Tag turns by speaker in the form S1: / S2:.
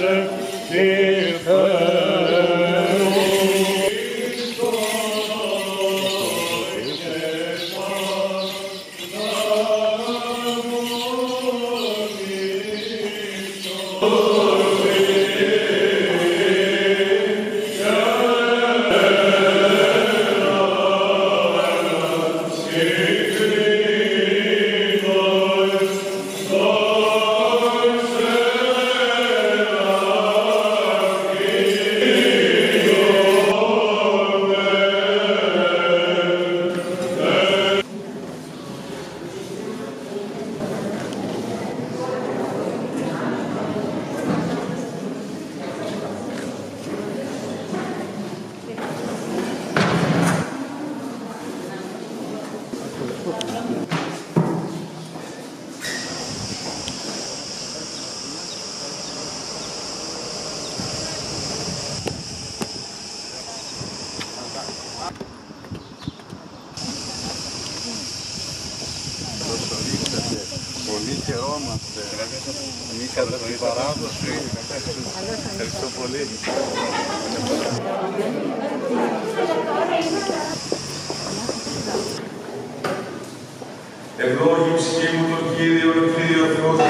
S1: Hilfe, Hilfe. Χαιρόμαστε. Είχατε την παράδοση. Ευχαριστώ πολύ.
S2: Ευλόγη ψυχή μου τον Κύριο, τον Κύριο Θεό, τον Ένα της